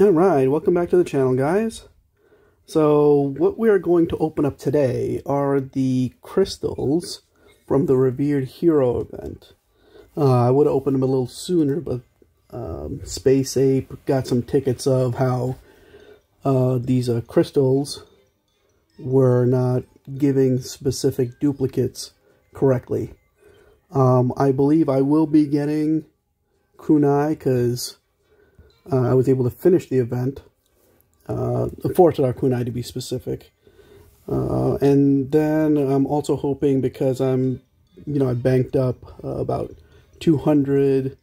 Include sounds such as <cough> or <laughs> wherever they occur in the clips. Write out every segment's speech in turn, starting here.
Alright, welcome back to the channel guys. So what we are going to open up today are the crystals from the Revered Hero event. Uh, I would have opened them a little sooner, but um, Space Ape got some tickets of how uh, these uh, crystals were not giving specific duplicates correctly. Um, I believe I will be getting Kunai because uh, I was able to finish the event. Uh, star kunai to be specific. Uh, and then I'm also hoping because I'm, you know, I banked up uh, about 200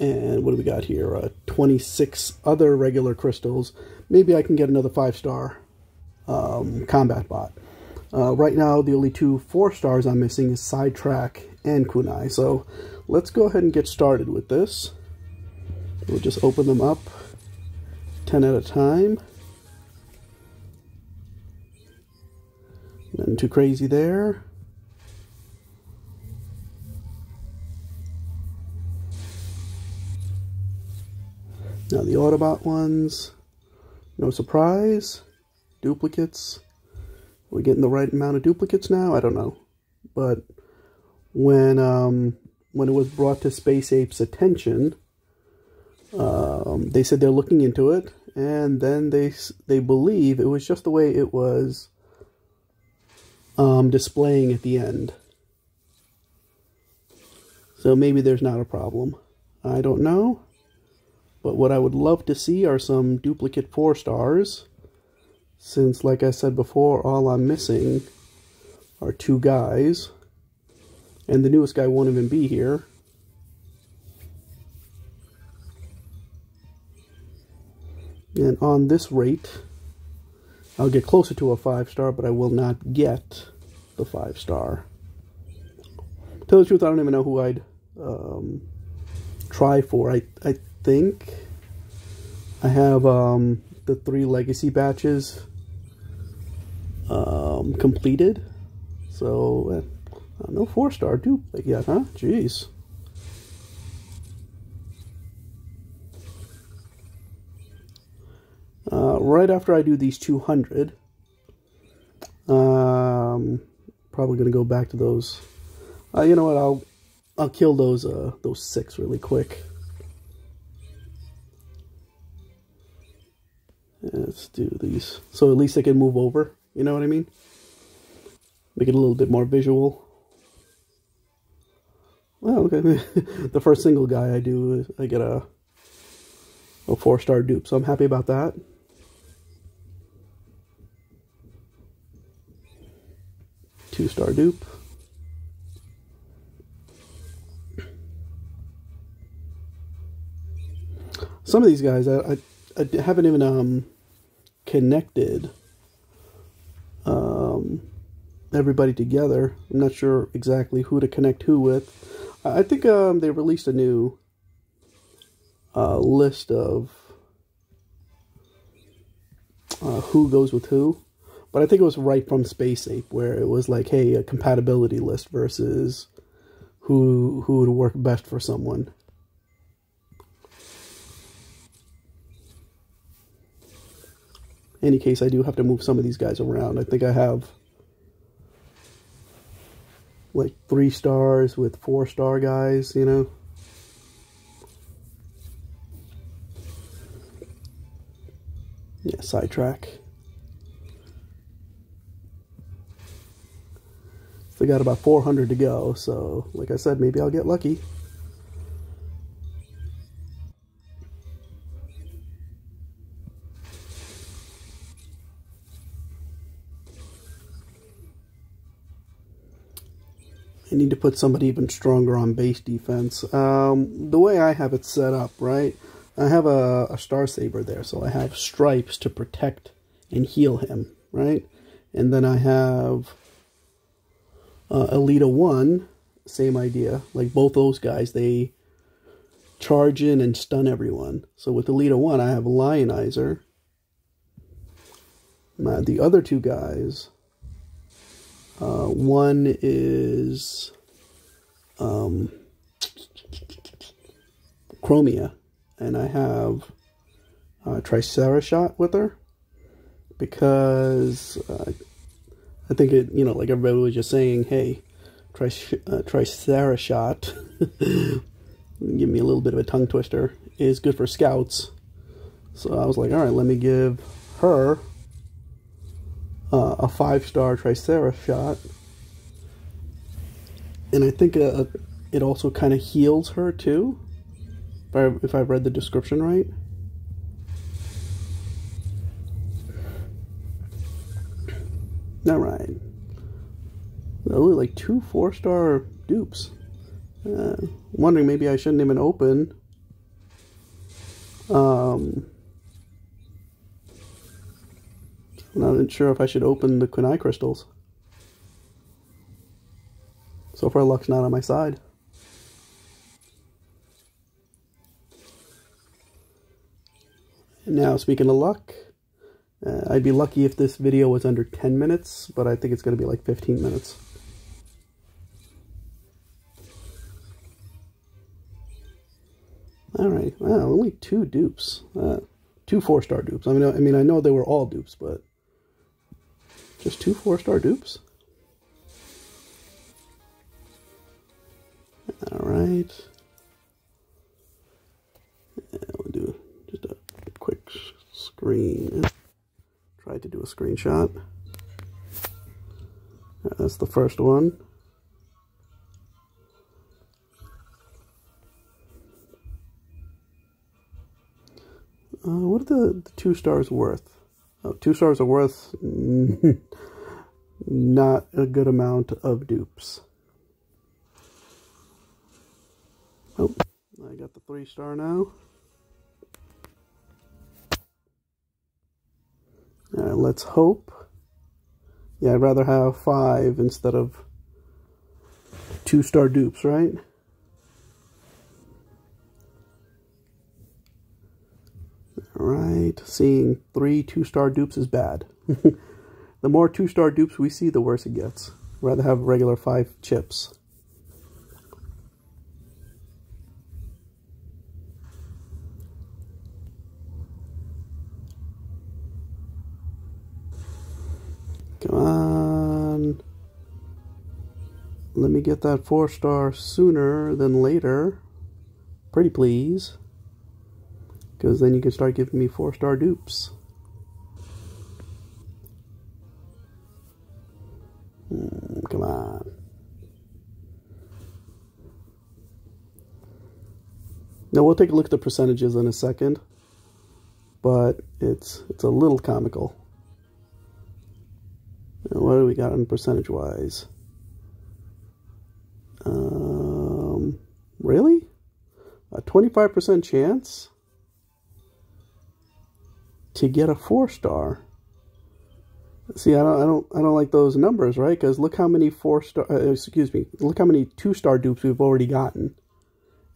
and what do we got here? Uh, 26 other regular crystals. Maybe I can get another five star um, combat bot. Uh, right now, the only two four stars I'm missing is Sidetrack and Kunai. So let's go ahead and get started with this. We'll just open them up 10 at a time. Nothing too crazy there. Now the Autobot ones, no surprise. Duplicates. We're getting the right amount of duplicates now? I don't know. But when um, when it was brought to Space Ape's attention, um, they said they're looking into it, and then they they believe it was just the way it was um, displaying at the end. So maybe there's not a problem. I don't know. But what I would love to see are some duplicate four stars. Since, like I said before, all I'm missing are two guys. And the newest guy won't even be here. And on this rate, I'll get closer to a five star, but I will not get the five star. Tell the truth, I don't even know who I'd um, try for. I I think I have um, the three legacy batches um, completed. So, uh, no four star dupe yet, huh? Jeez. Right after I do these 200, um, probably going to go back to those. Uh, you know what? I'll I'll kill those uh, those six really quick. Let's do these. So at least they can move over. You know what I mean? Make it a little bit more visual. Well, okay. <laughs> the first single guy I do, I get a, a four-star dupe. So I'm happy about that. Two-star dupe. Some of these guys, I, I, I haven't even um, connected um, everybody together. I'm not sure exactly who to connect who with. I think um, they released a new uh, list of uh, who goes with who. But I think it was right from Space Ape where it was like, hey, a compatibility list versus who who would work best for someone. any case, I do have to move some of these guys around. I think I have like three stars with four star guys, you know. Yeah, sidetrack. Got about 400 to go, so like I said, maybe I'll get lucky. I need to put somebody even stronger on base defense. Um, the way I have it set up, right, I have a, a Star Saber there, so I have stripes to protect and heal him, right? And then I have uh, Elita 1, same idea. Like both those guys, they charge in and stun everyone. So with Elita 1, I have Lionizer. Uh, the other two guys, uh, one is um, Chromia, and I have uh, Tricerashot with her because uh, I think it, you know, like everybody was just saying, hey, Tric uh, Tricerashot, <laughs> give me a little bit of a tongue twister, is good for scouts. So I was like, all right, let me give her uh, a five-star Tricerashot. And I think uh, it also kind of heals her too, if I, if I read the description right. All right. Only like two four-star dupes. Uh, wondering maybe I shouldn't even open. Um, not sure if I should open the Kunai crystals. So far, luck's not on my side. Now, speaking of luck, uh, I'd be lucky if this video was under 10 minutes, but I think it's going to be like 15 minutes. All right, wow, only two dupes. Uh, two four-star dupes. I mean, I mean, I know they were all dupes, but just two four-star dupes? All right. Yeah, we'll do just a quick screen. To do a screenshot. That's the first one. Uh, what are the, the two stars worth? Oh, two stars are worth <laughs> not a good amount of dupes. Oh, I got the three star now. Let's hope. Yeah, I'd rather have five instead of two star dupes, right? Alright, seeing three two-star dupes is bad. <laughs> the more two-star dupes we see, the worse it gets. rather have regular five chips. Come on. Let me get that four star sooner than later. Pretty please. Because then you can start giving me four star dupes. Mm, come on. Now we'll take a look at the percentages in a second, but it's it's a little comical. What do we got on percentage wise? Um, really? A 25% chance? to get a four star. See, I don't, I don't, I don't like those numbers, right? Because look how many four star, uh, excuse me, look how many two star dupes we've already gotten.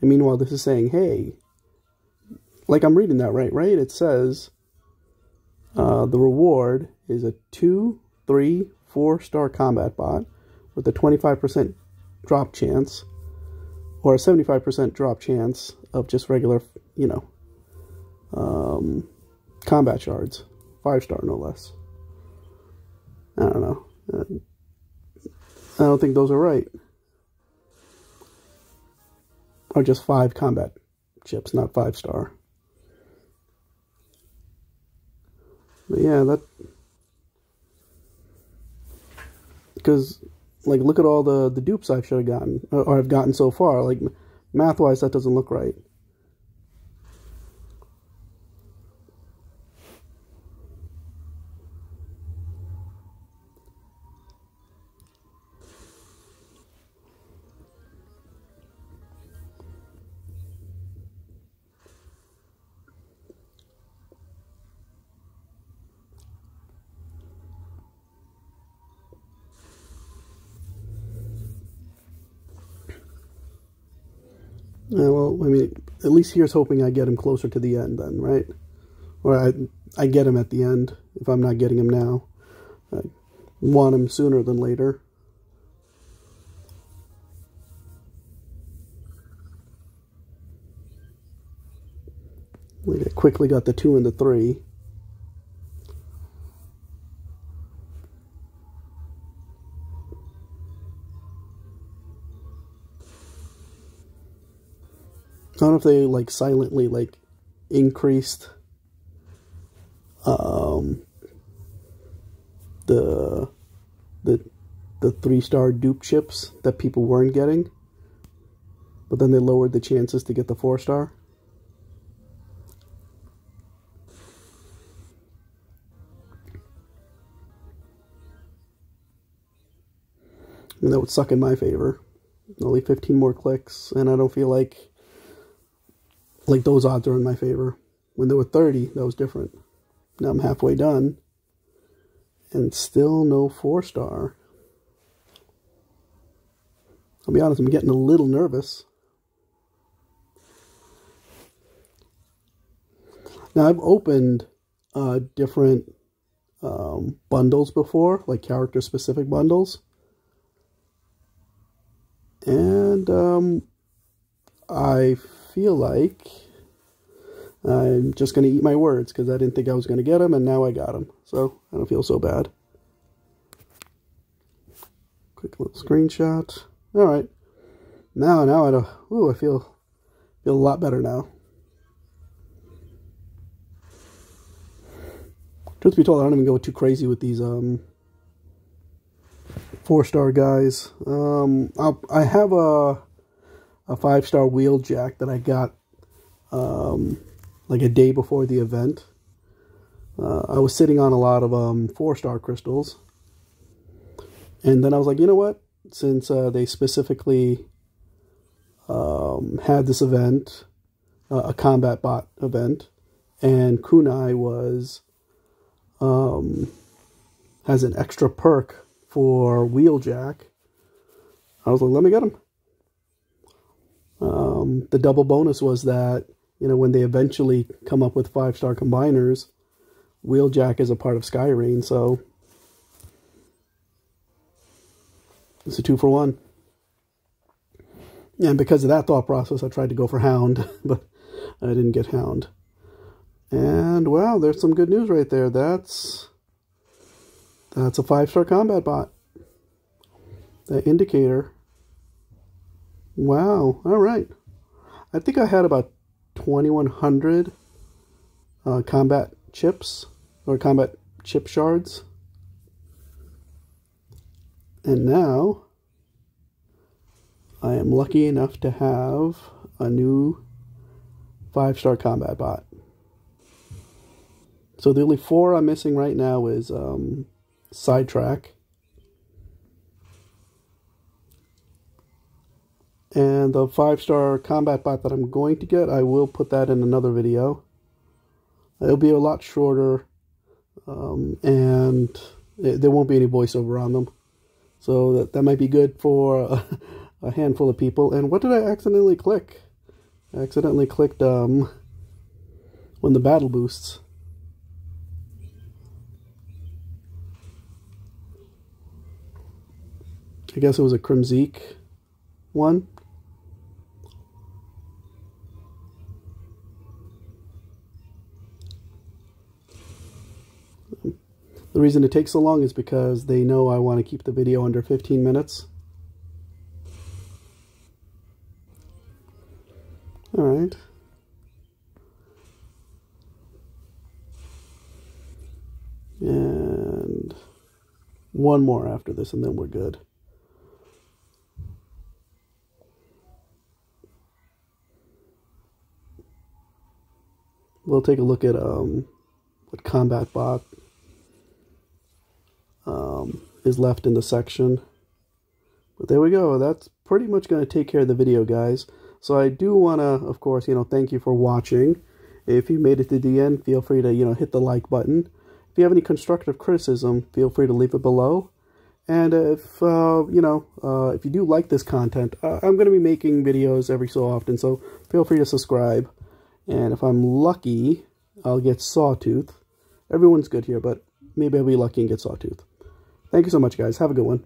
And meanwhile, this is saying, hey, like I'm reading that right, right? It says uh, the reward is a two, three, four star combat bot with a 25% drop chance or a 75% drop chance of just regular, you know, um, combat shards. Five star, no less. I don't know. I don't think those are right. Or just five combat chips, not five star. But yeah, that... Because, like, look at all the, the dupes I should have gotten, uh, or I've gotten so far. Like, math-wise, that doesn't look right. Yeah, well, I mean, at least here's hoping I get him closer to the end then, right? Or I, I get him at the end if I'm not getting him now. I want him sooner than later. I quickly got the two and the three. I don't know if they like silently like increased um the the the three star dupe chips that people weren't getting but then they lowered the chances to get the four star and that would suck in my favor. Only 15 more clicks and I don't feel like like those odds are in my favor. When there were 30, that was different. Now I'm halfway done and still no four star. I'll be honest, I'm getting a little nervous. Now I've opened uh, different um, bundles before, like character specific bundles. And um, I feel like I'm just going to eat my words because I didn't think I was going to get them, and now I got them. So I don't feel so bad. Quick little screenshot. All right. Now, now I don't. Ooh, I feel feel a lot better now. Truth be told, I don't even go too crazy with these um, four star guys. Um, I'll, I have a a five star Wheeljack that I got um, like a day before the event. Uh, I was sitting on a lot of um, four star crystals, and then I was like, you know what? Since uh, they specifically um, had this event, uh, a combat bot event, and Kunai was um, has an extra perk for Wheeljack. I was like, let me get him. Um, the double bonus was that, you know, when they eventually come up with five-star combiners, Wheeljack is a part of Skyreign, so it's a two for one. And because of that thought process, I tried to go for Hound, <laughs> but I didn't get Hound. And wow, there's some good news right there. That's that's a five-star combat bot. The indicator Wow. All right. I think I had about 2,100 uh, combat chips or combat chip shards. And now I am lucky enough to have a new five star combat bot. So the only four I'm missing right now is um, Sidetrack. And the five-star combat bot that I'm going to get, I will put that in another video. It'll be a lot shorter, um, and it, there won't be any voiceover on them. So that, that might be good for a, <laughs> a, handful of people. And what did I accidentally click? I accidentally clicked um, when the battle boosts. I guess it was a Crimzeek one. The reason it takes so long is because they know I want to keep the video under 15 minutes. Alright. And one more after this and then we're good. We'll take a look at um, what Combat Bot um, is left in the section. But there we go. That's pretty much going to take care of the video, guys. So I do want to, of course, you know, thank you for watching. If you made it to the end, feel free to, you know, hit the like button. If you have any constructive criticism, feel free to leave it below. And if, uh, you know, uh, if you do like this content, uh, I'm going to be making videos every so often, so feel free to subscribe. And if I'm lucky, I'll get Sawtooth. Everyone's good here, but maybe I'll be lucky and get Sawtooth. Thank you so much, guys. Have a good one.